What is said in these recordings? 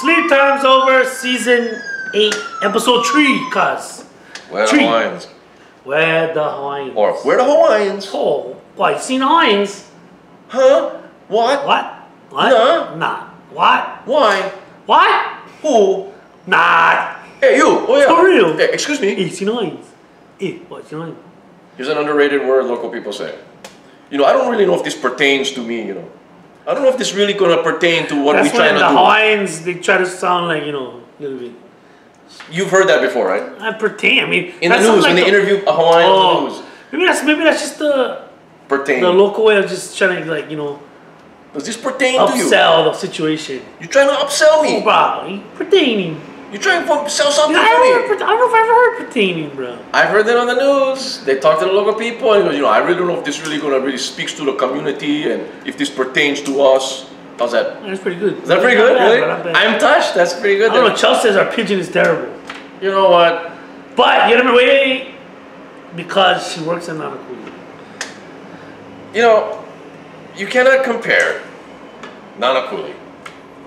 Sleep time's over. Season eight, episode three. Cuz Where the. Hawaiians? where the Hawaiians? Or where the Hawaiians? oh, why you seen Hawaiians? Huh? What? What? What? Nah. Nah. What? Why? What? Who? Nah. Hey, you. Oh yeah. For real? Hey, excuse me. Hey, seen Hawaiians? Hey, what? Seen Hawaiians? Here's an underrated word local people say. You know, I don't really know if this pertains to me. You know, I don't know if this really gonna pertain to what That's we trying when to the do. Hawaiians they try to sound like you know. a little bit. You've heard that before, right? I pretend. I mean, In the news, when like they the- interview a Hawaiian Oh. on the news, Maybe that's maybe that's just the pertain. the local way of just trying to like you know Does this pertain to you? upsell the situation. You're trying to upsell Oh, me. bro, he pertaining. You're trying to sell something I, to don't me. know, I don't know if I've ever heard pertaining, bro. I've heard that on the news. They talk to the local people and goes, you know, I really don't know if this really gonna really speaks to the community and if this pertains to us. How's that? That's pretty good. Is that pretty good? Really? I'm touched. That's pretty good. I don't know. Chelsea says our pigeon is terrible, You know what? but you know wait because she works in Nanakuli. You know, you cannot compare Nanakuli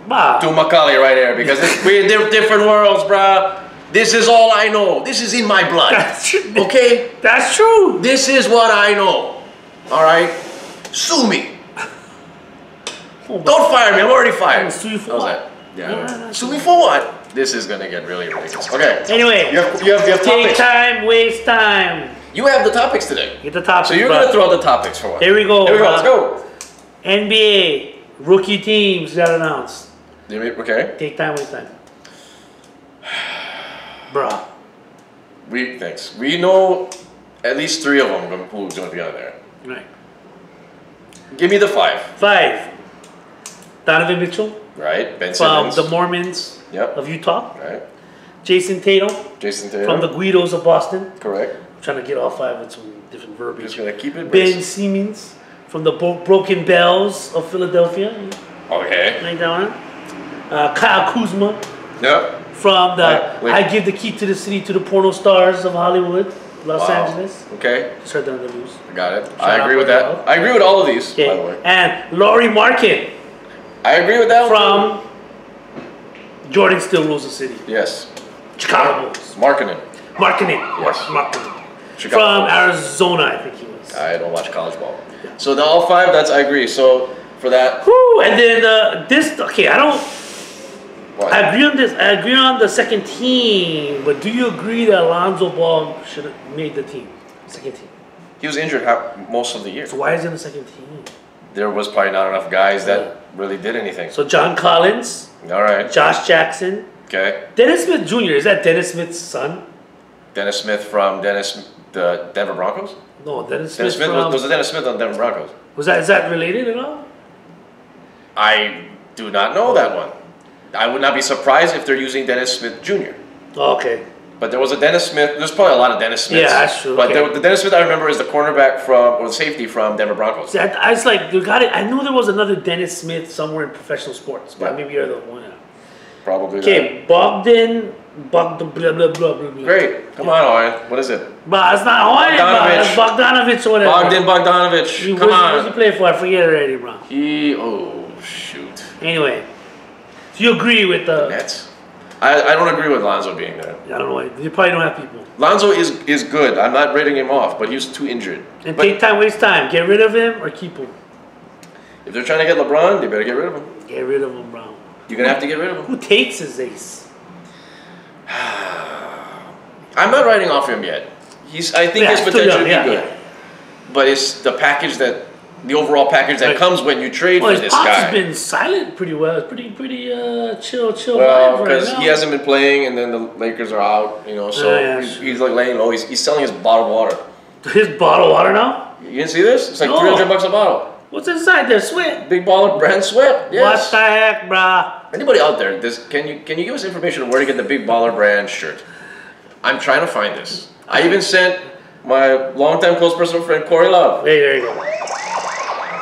Bah, to McCully right there because we're di- different worlds, bruh. This is all I know. This is in my blood. that's. Okay? That's true. This is what I know. All right? Sue me. Oh, Don't fire me. I'm already fired. Oh, sue you for How's what? that? Yeah. Yeah, Sue me for what? This is gonna get really ridiculous. Okay. Anyway, You have, you have, you have take topics. time, waste time. You have the topics today. Get the topics. So you're bro. gonna throw out the topics for what? Here we go. Here we go. Let's go. NBA rookie teams got announced. Okay. Take time, waste time. Bruh. We thanks. We know at least three of them who's gonna be on there. Right. Give me the five. Five. Donovan Mitchell Right. Ben Simmons. from the Mormons Yep. of Utah. Right. Jayson Tatum Jayson Tatum. from the Guidos of Boston. Correct. I'm trying to get all five with some different verbiage. Just gonna keep it. Ben. Simmons from the Bo- Broken Bells of Philadelphia. Okay. Like that one. Uh, Kyle Kuzma Yep. from the Wait, wait. I Give the Key to the City to the Porno Stars of Hollywood, Los Wow. Angeles. Okay. Just heard the news. I got it. Shout I agree with that. Rob. I agree with all of these, by the way. And Lauri Markkanen I agree with that one. from Jordan Still Rules the City. Yes. Chicago Bulls. Marketing. Marketing. Yes. Marketing. Chicago From Arizona, I think he was. I don't watch college ball. So the all five, that's I agree. So for that, Whew, and then uh, this, okay, I don't, what? I agree on this, I agree on the second team, but do you agree that Alonzo Ball should have made the team? Second team. he was injured half, most of the year. So why is he on the second team? There was probably not enough guys that really did anything. So John Collins, All right. Josh Jackson, Okay. Dennis Smith Jr. Is that Dennis Smith's son? Dennis Smith from Dennis the Denver Broncos. No, Dennis Smith. Dennis Smith from, was, was Dennis Smith on Denver Broncos? was that is that related at all? I do not know that one. I would not be surprised if they're using Dennis Smith Jr. Okay. But there was a Dennis Smith. There's probably a lot of Dennis Smiths. Yeah, that's true, But okay. the, the Dennis Smith I remember is the cornerback from or the safety from Denver Broncos. See, I, was like, you got it. I knew there was another Dennis Smith somewhere in professional sports, but Yeah. maybe you're the one. Probably. Okay, Bogdan, Bogdan, blah blah blah blah. blah. Great. Come on, Owen. What is it? But it's not bro. It's Bogdanovich or whatever. Bogdan Bogdanovich. He- Come where's- Where's he on. play for? I forget already, bro. He. Oh shoot. Anyway, so you agree with the? Nets. I, I don't agree with Lonzo being there. I don't know. why. You probably don't have people. Lonzo is is good. I'm not rating him off, but he's too injured. And But take time, waste time. Get rid of him or keep him. if they're trying to get LeBron, they better get rid of him. Get rid of him, bro. You're gonna have to get rid of him. Who takes his ace? I'm not writing off him yet. He's. I think Yeah, his potential young, to yeah, be good. yeah. But it's the package that, the overall package that comes when you trade Well, for his this guy. has been silent pretty well. It's pretty, pretty uh, chill, chill well, vibe right because he hasn't been playing, and then the Lakers are out. You know, so Yeah, yeah, he's, he's like laying low. He's, he's selling his bottled water. His bottled water now. You didn't see this? It's like No. 300 bucks a bottle. What's inside there? Sweat. Big ball of brand sweat. Yes. What the heck, bruh? Anybody out there? This, can you can you give us information on where to get the Big Baller brand shirt? I'm trying to find this. I even sent my longtime close personal friend Corey Love. Hey, there you go.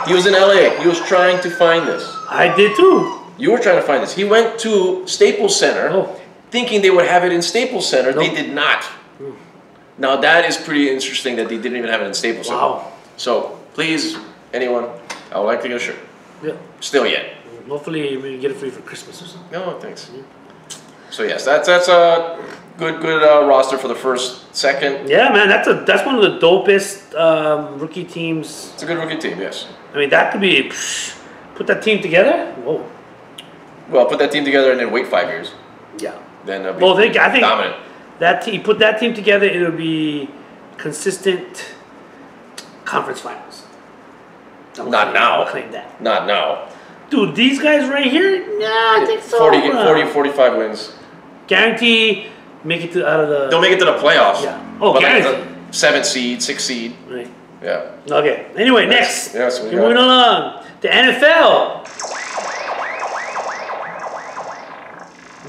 He was in LA. He was trying to find this. I did too. You were trying to find this. He went to Staples Center Oh. thinking they would have it in Staples Center. They did not. Now that is pretty interesting that they didn't even have it in Staples Center. Wow. So please, anyone, I would like to get a shirt. Yeah. Still yet. Hopefully, we can get it for you for Christmas or something. No, thanks. So yes, that's that's a good good uh, roster for the first, second. Yeah, man, that's a that's one of the dopest um, rookie teams. It's a good rookie team. Yes. I mean, that could be psh, put that team together. Whoa, Well, put that team together and then wait five years. yeah. Then uh, be Well, they, I think dominant. that team put that team together. It'll be consistent conference finals. I'll Not now. I'll claim that, Not now. dude. These guys right here, nah, I think so. 40, 40 45 wins. Guarantee make it to out of the. They'll make it to the playoffs. Yeah. Oh, but like guarantee. the seventh seed, sixth seed. Right. Yeah. Okay. Anyway, next. yes, we got- moving along. The NFL.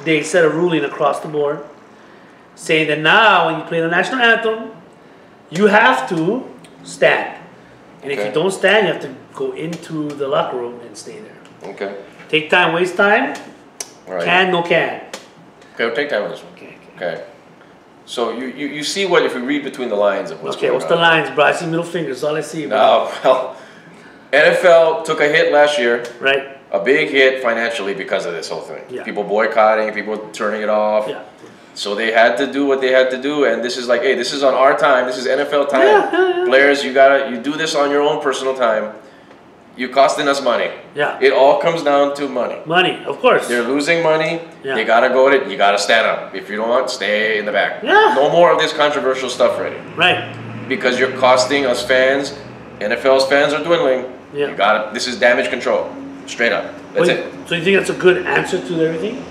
They set a ruling across the board saying that now when you play the national anthem, you have to stand. And if you don't stand, you have to go into the locker room and stay there. Okay. Take time, waste time. Right. Can, no can. Okay, we'll take time on this one. Okay. Okay, Okay. So you, you, you see what if we read between the lines of what's okay going what's the lines, bro? I see middle fingers. All I see, bro. No, well, NFL took a hit last year, Right? a big hit financially because of this whole thing. Yeah. People boycotting, people turning it off. Yeah. So they had to do what they had to do, and this is like, hey, this is on our time. This is NFL time. Yeah, yeah, yeah. Players, you gotta, you do this on your own personal time. You costing us money. Yeah. It all comes down to money. Money, of course. They're losing money. Yeah. You gotta go to it. You gotta stand up. If you don't want, stay in the back. Yeah. No more of this controversial stuff, ready? Right. Because you're costing us fans. NFL's fans are dwindling. Yeah. You gotta. This is damage control. Straight up. That's Wait, it. So you think that's a good answer to everything?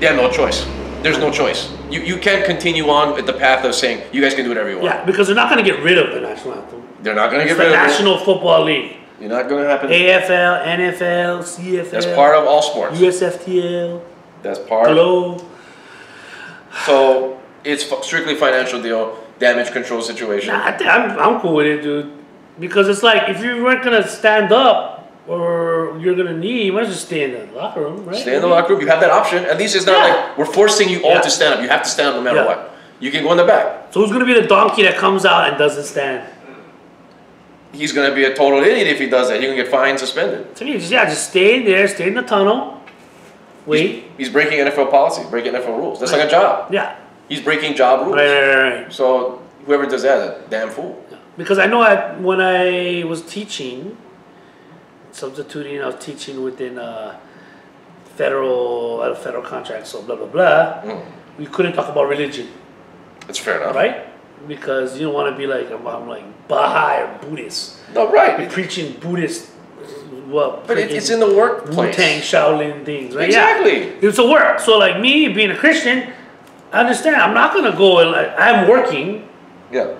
Yeah, no choice. There's no choice. You you can't continue on with the path of saying you guys can do whatever you want. Yeah, because they're not going to get rid of the national anthem. They're not gonna It's get rid of it. National Football League. You're not gonna happen. AFL, NFL, CFL, That's part of all sports. USFTL, That's part. Globe. So it's strictly financial deal, damage control situation. Nah, I think I'm, I'm cool with it, dude. Because it's like if you weren't going to stand up or you're going to knee, you might as well stay in the locker room, right? Stay in the locker room. You have that option. At least it's not Yeah. like we're forcing you all Yeah. to stand up. You have to stand up no matter Yeah. what. You can go in the back. So who's going to be the donkey that comes out and doesn't stand? He's gonna be a total idiot if he does that. He can get fined, suspended. To me, just, yeah, just stay there, stay in the tunnel, wait. He's breaking NFL policy, breaking NFL rules. That's like a job. Yeah, He's breaking job rules. right, right, right, right. So whoever does that is a damn fool. Because I know I, when I was teaching, substituting, I was teaching within a federal, a federal contract, so blah, blah, blah. Mm. We couldn't talk about religion, That's fair enough. right? Because you don't want to be like, I'm, I'm like Baha'i or Buddhist. No, right. Preaching Buddhist, well, But it, it's in the workplace. Wu-Tang, Shaolin things, right? Exactly. Yeah. It's a work. So like me being a Christian, I understand. I'm not gonna go and like, I'm working. Yeah.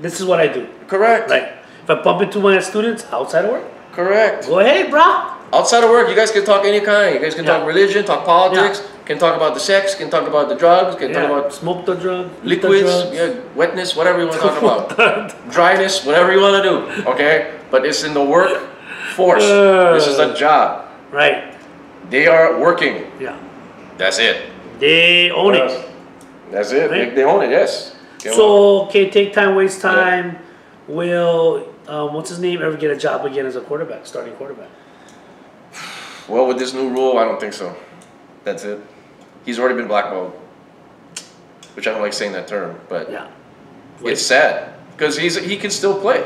This is what I do. Correct. Like, if I bump into my students outside of work, Correct. go ahead, brah. Outside of work, you guys can talk any kind. You guys can Yeah. talk religion, talk politics, can talk about the sex, can talk about the drugs, can talk about Smoke the drug, the liquids, drugs. yeah, wetness, whatever you want to talk about. Dryness, whatever you want to do. Okay? But it's in the workforce. this is a job. right. They are working. Yeah. That's it. They own it. That's it. They, Right. they own it, yes. So, okay, take time, waste time. Will, um, what's his name, ever get a job again as a quarterback, starting quarterback? Well, with this new rule, I don't think so. That's it. He's already been blackballed. Which I don't like saying that term, but Yeah. it's sad. Because he's he can still play.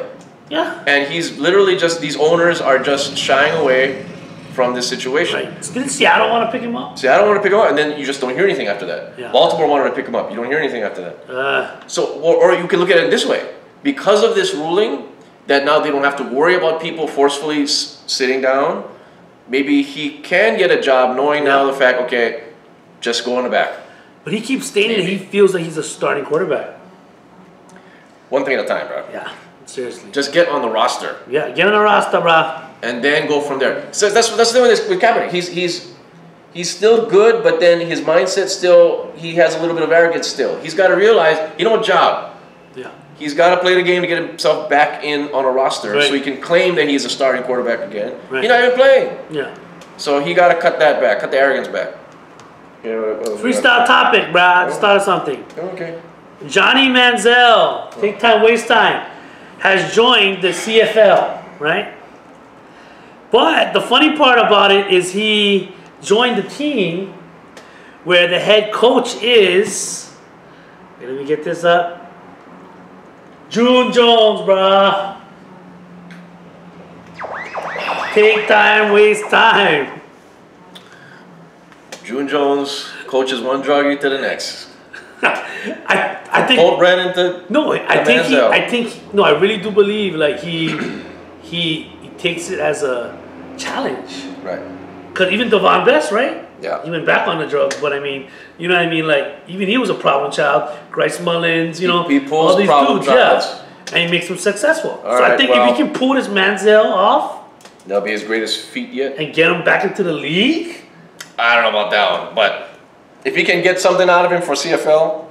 Yeah. And he's literally just these owners are just shying away from this situation. Right. Didn't Seattle want to pick him up? See, I don't want to pick him up, and then you just don't hear anything after that. Yeah. Baltimore wanted to pick him up. You don't hear anything after that. Uh, So, or, or you can look at it this way: because of this ruling, that now they don't have to worry about people forcefully s- sitting down. Maybe he can get a job, knowing now the fact, okay, just go in the back, but he keeps stating that he feels like he's a starting quarterback. one thing at a time, bro. Yeah. Seriously. Just get on the roster, Yeah. Get on the roster, brah. and then go from there. So that's that's the thing with, with Kaepernick. He's he's he's still good, but then his mindset still he has a little bit of arrogance still. He's got to realize, you know what, job. Yeah. He's got to play the game to get himself back in on a roster, Right. so he can claim that he's a starting quarterback again. Right. He's not even playing, Yeah. so he got to cut that back, cut the arrogance back. Yeah, what- what- Freestyle topic, brah. Just oh. thought of something. Okay. Johnny Manziel, take time, waste time, has joined the CFL, right? But the funny part about it is he joined the team where the head coach is. Let me get this up. June Jones, bruh. Take time, waste time. June Jones coaches one druggie to the next. I, I think Colt Brennan to no, I think he, I think no, I really do believe like he he he takes it as a challenge. right. Cause even Devon Best, right? Yeah. He went back on the drugs, but I mean, you know what I mean? Like even he was a problem child. Grace Mullins, you He- know, he pulls all these dudes, childs. yeah, and he makes them successful. All so I think well- if he can pull this Manziel off That'll be his greatest feat yet. and get him back into the league, I don't know about that one, but if he can get something out of him for CFL,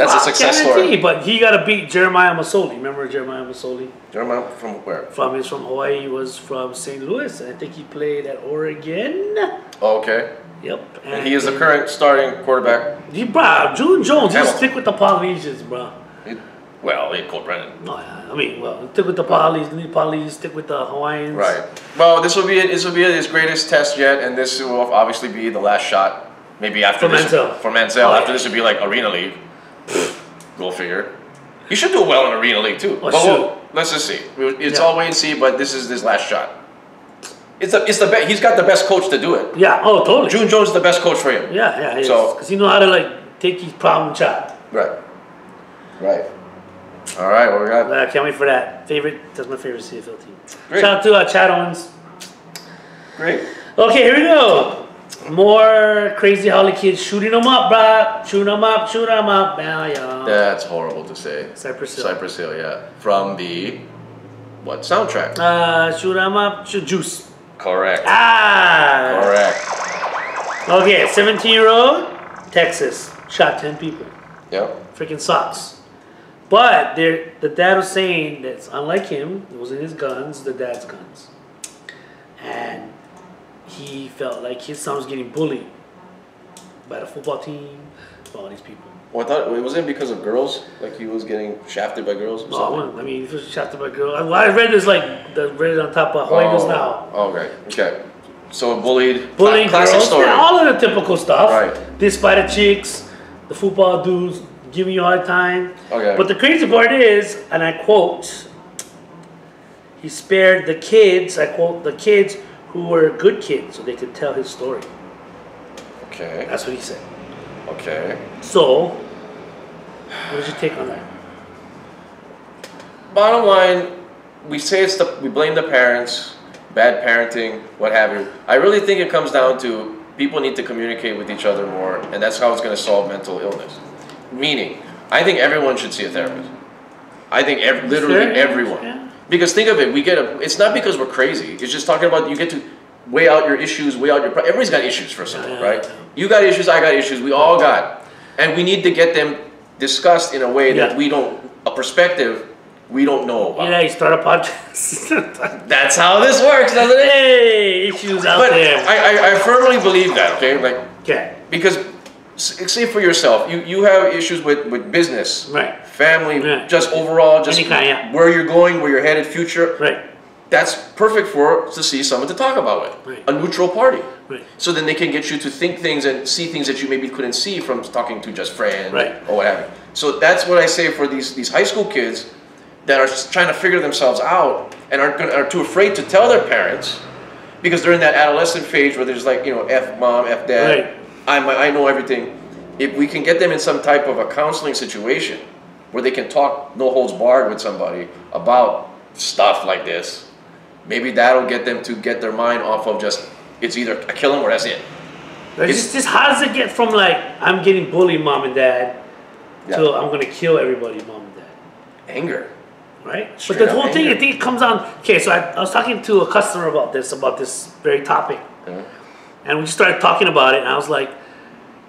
that's a success story. But he got to beat Jeremiah Masoli. Remember Jeremiah Masoli? Jeremiah from where? From he's from Hawaii. He was from St. Louis. I think he played at Oregon. Oh, okay. Yep. And he is the current starting quarterback. He, bro, June Jones. Hamilton. stick with the Polynesians, bro. He- well, he Colt Brennan. No, yeah, I mean, well, stick with the Polys, the Polys, stick with the Hawaiians. Right. Well, this will be it, this will be his greatest test yet, and this will obviously be the last shot. Maybe after For this Manziel. for Manziel. Oh, after yeah. this would be like Arena League. Go figure. You should do well in Arena League too. But shoot. we'll, let's just see. It's Yeah. all wait and see. But this is his last shot. It's the it's the be- he's got the best coach to do it. Yeah. Oh, totally. June Jones is the best coach for him. Yeah, yeah. So- because he know how to like take his problem child. Right. Right. All right. What we got? I can't wait for that. Favorite. That's my favorite CFL team. Great. Shout out to uh, Chad Owens. Great. Okay, here we go. More crazy Holly kids shooting them up, bruh. Shooting them up, shoot them up. Now. That's horrible to say. Cypress Hill. Cypress Hill, yeah. From the what soundtrack? Uh, shoot them up, shoot juice. Correct. Ah. Correct. Okay, 17 year old, Texas, shot 10 people. Yep. Freaking sucks. But there, the dad was saying that unlike him, it wasn't his guns, the dad's guns. And he felt like his son was getting bullied by the football team, by all these people. Well, I thought it wasn't because of girls. Like he was getting shafted by girls. Or No, I something? I mean, he was shafted by girls. girl. I, I read this like, the, read it on top of Hawaii News oh, Now. Oh, okay. Okay. So bullied. bullying classic girls, story. yeah, all of the typical stuff. Right. This by the chicks, the football dudes giving you a hard time. Okay. But the crazy part is, and I quote, he spared the kids, I quote, the kids who were good kids so they could tell his story. Okay. That's what he said. Okay. So, what did you take on that? Bottom line, we say it's the we blame the parents, bad parenting, what have you. I really think it comes down to people need to communicate with each other more, and that's how it's going to solve mental illness. Meaning, I think everyone should see a therapist. I think ev- literally everyone. Yeah. Because think of it, we get a. It's not because we're crazy. It's just talking about you get to weigh out your issues, weigh out your. Everybody's got issues, for of Yeah, right? yeah. You got issues, I got issues. We all got, and we need to get them discussed in a way that we don't a perspective we don't know about. Yeah, you start a podcast. That's how this works, doesn't it? hey, issues out But there. I, I, I firmly believe that. Okay, like okay, because s- say for yourself, you you have issues with with business, right, family, Yeah. just overall, just kind, yeah. where you're going, where you're headed, future. right, That's perfect for to see someone to talk about with, Right. a neutral party. right. So then they can get you to think things and see things that you maybe couldn't see from talking to just friends Right. or what have you. So that's what I say for these these high school kids that are trying to figure themselves out and are, are too afraid to tell their parents because they're in that adolescent phase where there's like you know f mom f dad Right. I'm, I know everything. If we can get them in some type of a counseling situation where they can talk no holds barred with somebody about stuff like this, maybe that'll get them to get their mind off of just it's either I kill him or that's it. It's- just, how does it get from like I'm getting bullied, mom and dad, Yeah. to I'm gonna kill everybody, mom and dad, Anger. right? Straight but the whole thing, anger. I think it comes on. Okay, so I, I was talking to a customer about this, about this very topic, Yeah. and we started talking about it, and I was like,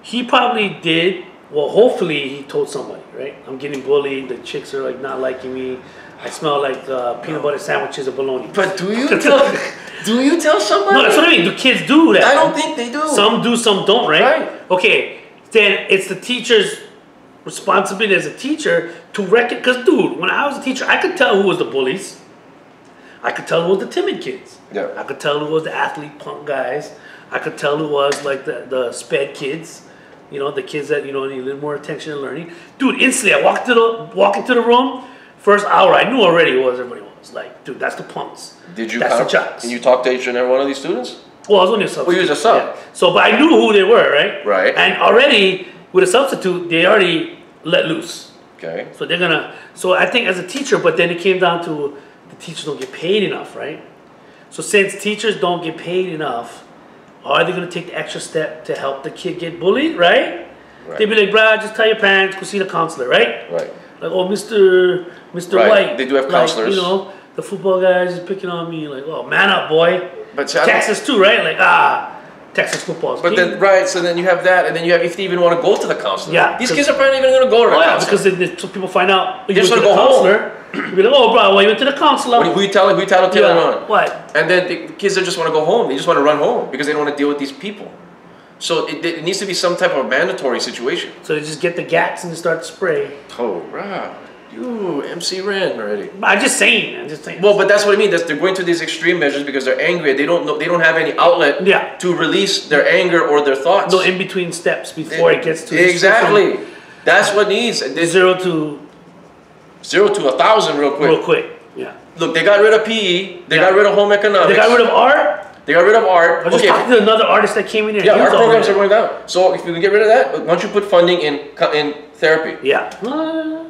he probably did. Well, hopefully he told somebody, right? I'm getting bullied. The chicks are like not liking me. I smell like uh, peanut butter sandwiches or bologna. But do you tell do you tell somebody? no, that's what I mean. Do kids do that? I don't think they do. Some do, some don't, right? Right. Okay, then it's the teacher's responsibility as a teacher to reckon. Because, dude, when I was a teacher, I could tell who was the bullies. I could tell who was the timid kids. Yeah. I could tell who was the athlete punk guys. I could tell who was like the, the sped kids. You know, the kids that, you know, need a little more attention and learning. Dude, instantly I walked to the walk into the room, first hour, I knew already who everybody was. Like, dude, that's the punks. Did you that's the jocks. and you talked to each and every one of these students? Well, I was only a substitute. Well, you was a sub. So, but I knew who they were, right? Right. And already with a substitute, they already let loose. Okay. So they're gonna. So I think as a teacher, but then it came down to the teachers don't get paid enough, right? So since teachers don't get paid enough, are they gonna take the extra step to help the kid get bullied, right? Right. They'd be like, "Bruh, just tell your parents, go see the counselor, right?" Right. Like, "Oh, Mister, Mister Right. White." They do have like, counselors. you know, the football guys is picking on me. Like, "Oh, man up, boy." But see, Texas too, right? Like, ah, Texas football. is But then, right, so then you have that, and then you have if they even want to go to the counselor. Yeah, these kids are probably not even going to go to the Oh yeah, counselor. because then then so people find out you just to go home. counselor. You be like, oh, bro, well, you went to the counselor. What, who you telling? Who you telling? telling Yeah, on? What? And then the kids that just want to go home. They just want to run home because they don't want to deal with these people. So it, it needs to be some type of mandatory situation. So they just get the gats and start spray. Oh, wow. You MC ran already. I'm just saying. I'm just saying. Well, but that's what I mean. That's, they're going to these extreme measures because they're angry. They don't know. They don't have any outlet Yeah. to release their anger or their thoughts. no in between steps before it gets to exactly. That's what needs. zero to zero to a thousand real quick. real quick. Yeah. Look, they got rid of PE. They Yeah. got rid of home economics. They got rid of art. They got rid of art. I was just Okay, talking to another artist that came in here. Yeah, our programs are going down. So if you can get rid of that, why don't you put funding in in therapy? Yeah.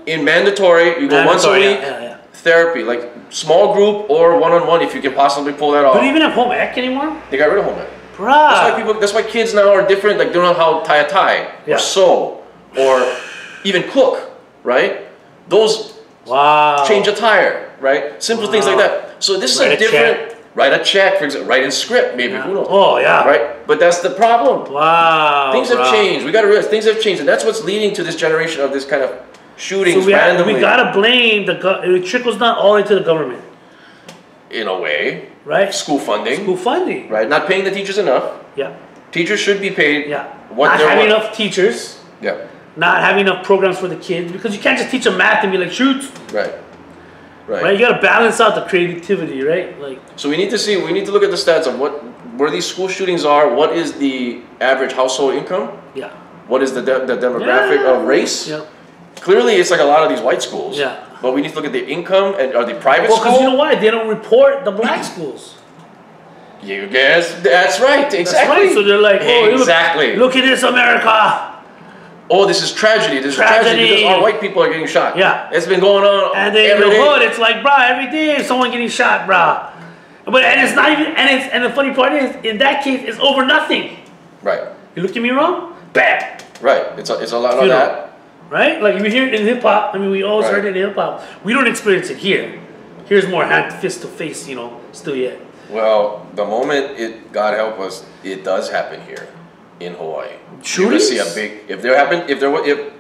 In mandatory, you go once a week. Yeah, yeah, yeah. Therapy, like small group or one on one, if you can possibly pull that off. they even have home ec anymore? They got rid of home ec. That's why Bruh. people. That's why kids now are different. Like they don't know how to tie a tie or sew or even cook. Right? Those Wow. change a tire. Right? Simple things like that. So this Write is a a different. Write a check, for example. Write in script, maybe. Yeah. Who knows? Oh yeah. Right? But that's the problem. Wow. Things have bruh. changed. We got to realize things have changed, and that's what's leading to this generation of this kind of shootings So we, have, we gotta blame the go- it trickles down all into the government, in a way, right? school funding, School funding. right? Not paying the teachers enough. Yeah. Teachers should be paid. Yeah. What not having worth. enough teachers, Yeah. not having enough programs for the kids because you can't just teach them math and be like shoot, Right. Right. right? You gotta balance out the creativity, right? Like So we need to see. We need to look at the stats of what where these school shootings are. What is the average household income? yeah. What is the de- the demographic Yeah. of race? Yeah. Clearly, it's like a lot of these white schools. Yeah. But we need to look at the income and are they private Well, because schools? you know why? They don't report the black schools. You guess that's right. That's Exactly. right. So they're like, oh, look- exactly. Look, at this, America. Oh, this is tragedy. This is tragedy Tragedy. because our white people are getting shot. Yeah. It's been going on And then in the hood, it's like, bruh, every day someone getting shot, bruh. But and it's not even, and it's and the funny part is, in that case, it's over nothing. Right. You look at me wrong, bam, Right. It's a, it's a lot of that. right? Like you hear it in hip hop. I mean, we always Right. heard it in hip hop. We don't experience it here. Here's more hand fist to face, you know, still yet. Well, the moment it, God help us, it does happen here in Hawaii. You're gonna see a big. If there happen, if there were, if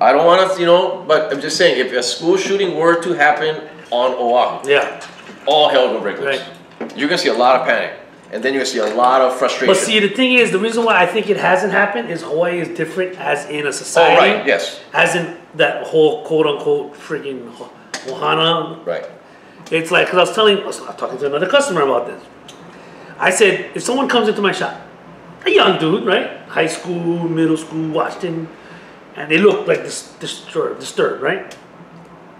I don't want to, you know, but I'm just saying, if a school shooting were to happen on Oahu, Yeah. all hell will break loose. Right. You're gonna see a lot of panic, and then you're gonna see a lot of frustration. But see, the thing is, the reason why I think it hasn't happened is Hawaii is different as in a oh society. right, yes, As in that whole quote unquote freaking Ohana right, It's like, because I was telling, I was talking to another customer about this. I said, if someone comes into my shop, a young dude, right? High school, middle school, Washington, and they look like dis- disturbed, disturbed, right?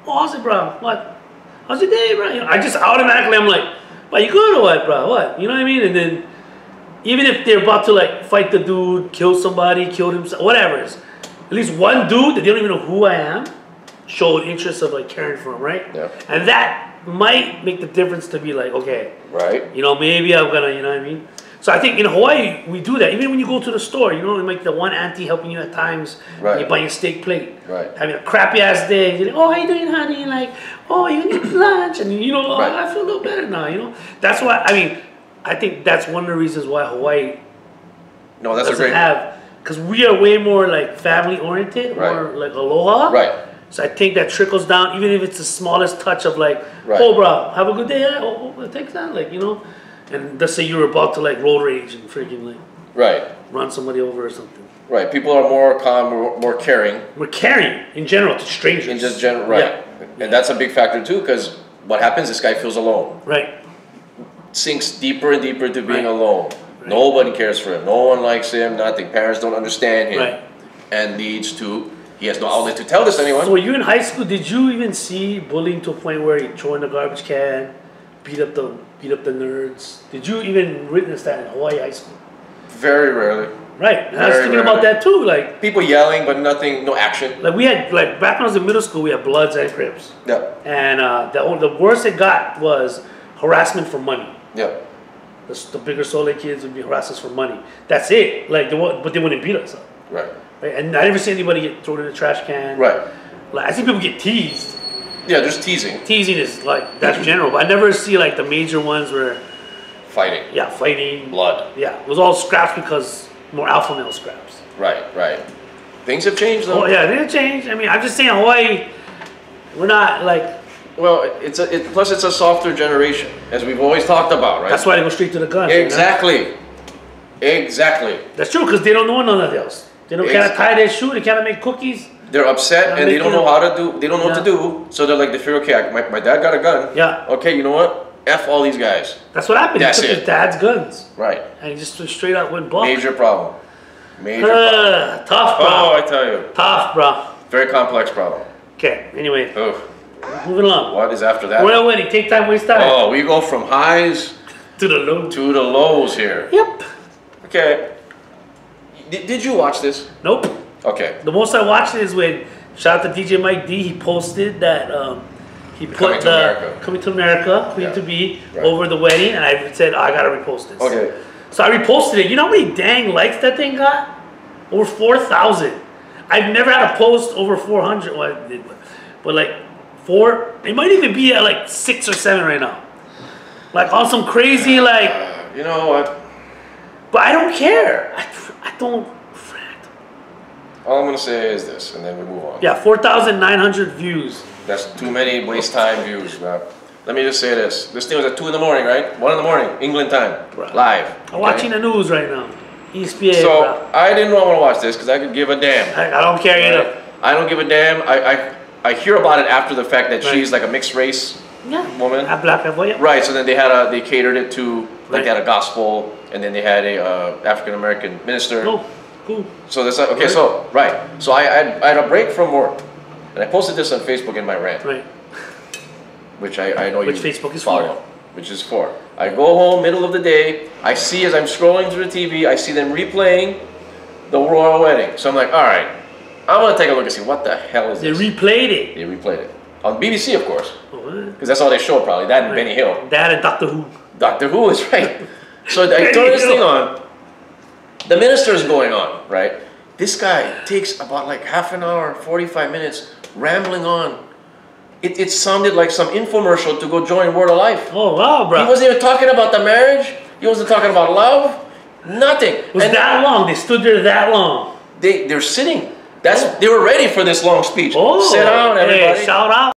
Oh, how's it, bro? What? How's your day, bro? You know, I just automatically, I'm like, well, you good or what, bro? What? You know what I mean? And then, even if they're about to like fight the dude, kill somebody, kill himself, whatever at least one dude that they don't even know who I am showed interest of like caring for him, right? Yeah. And that might make the difference to be like, okay, right, you know, maybe I'm gonna, you know what I mean? So I think in Hawaii we do that. Even when you go to the store, you know, like the one auntie helping you at times, Right. you buy your steak plate, Right. having a crappy ass day. You're like, oh, how you doing, honey? Like, oh, you need lunch, and you know, oh, Right. I feel a little better now. You know, that's why. I mean, I think that's one of the reasons why Hawaii no, that's a doesn't great, have, because we are way more like family oriented, Right. or like aloha. right, So I think that trickles down, even if it's the smallest touch of like, Right. oh, bro, have a good day. Yeah? Oh, oh, thanks, that. Like, you know, and let's say you're about to like road rage and freaking like right, run somebody over or something. right. People are more calm, more, more caring, We're caring in general to strangers. in just general, right, Yeah. and that's a big factor too, because what happens? This guy feels alone. Right. sinks deeper and deeper into being Right. alone. Nobody cares for him. No one likes him. Nothing. Parents don't understand him, Right. and leads to he has no outlet to tell this to anyone. So you in high school, did you even see bullying to a point where he throw in the garbage can, beat up the beat up the nerds? Did you even witness that in Hawaii high school? Very rarely. Right. And I was Very thinking about that too. Like People yelling, but nothing, no action. like we had like back when I was in middle school, we had Bloods and Crips, Yeah, and uh, the the worst it got was harassment for money. yeah. The, the bigger Sole kids would be harass us for money. That's it. Like they but they wouldn't beat us up. Right, Right? And I never see anybody get thrown in a trash can. right. Like I see people get teased. Yeah, there's teasing, Teasing is like that's general, but I never see like the major ones where fighting, yeah, fighting. blood. Yeah, it was all scraps because more alpha male scraps. Right, right. Things have changed though. Oh yeah, they didn't change. I mean, I'm just saying Hawaii. We're not like Well, it's a it, plus it's a softer generation, as we've always talked about, right? that's why they go straight to the you know? exactly, exactly. That's true because they don't know nothing else. They don't can't tie their shoe. They can't make cookies. They're upset I'm and they don't know how to do. They don't know what to do. So they're like, they figure, okay, I, my, my dad got a gun. Yeah. Okay, you know what? F all these guys. That's what happened. That's he took it. his dad's guns Right. and he just straight up went buck. Major problem. Major problem. Tough, bro. Oh, I tell you, Tough, bro. very complex problem. Okay. Anyway, Ugh. moving along. What is after that? Royal wedding. Take time, waste time. Oh, we go from highs To the lows. to the lows here. Yep. Okay. Did, did you watch this? Nope. Okay. The most I watched is when shout out to DJ Mike D. He posted that um, he put Coming to the America. coming to America Queen Yeah. to be Right. over the wedding, and I said I gotta repost this. Okay. So I reposted it. You know how many dang likes that thing got? Over four thousand. I've never had a post over four hundred. Well, did, but, but like four. It might even be at like six or seven right now. Like on some crazy like. You know what? But I don't care. I, I don't. All I'm gonna say is this, and then we move on. Yeah, four thousand nine hundred views. That's too many waste time views, man. Let me just say this. This thing was at 2 in the morning, right? 1 in the morning, England time. Right. Live. I'm okay? watching the news right now. ESPN. So, bro. I didn't want to watch this because I could give a damn. I, I don't care either. I don't give a damn. I, I, I hear about it after the fact that Right. she's like a mixed race Yeah. woman. I black and white. Right, so then they had a, they catered it to, like Right. they had a gospel, and then they had a uh, African American minister. Cool. Cool. So that's like, okay, so, right. So I, I, had, I had a break from work, and I posted this on Facebook in my rant. Right. which I, I know Which you Facebook is follow, for. which is for. I go home middle of the day. I see as I'm scrolling through the TV, I see them replaying the royal wedding. So I'm like, all right, I'm gonna take a look and see what the hell is They this. replayed it. they replayed it on BBC, of course, Oh, because that's all they show probably. That and Benny Hill. That and Doctor Who. Doctor Who is right. So I turn this thing on. The minister is going on, right? This guy takes about like half an hour, 45 minutes, rambling on. It, it sounded like some infomercial to go join Word of Life. Oh wow, bro. He wasn't even talking about the marriage. He wasn't talking about love. Nothing. was and that long? They stood there that long. they they're sitting. That's oh. they were ready for this long speech. Oh, Sit down, everybody. Hey, shout out.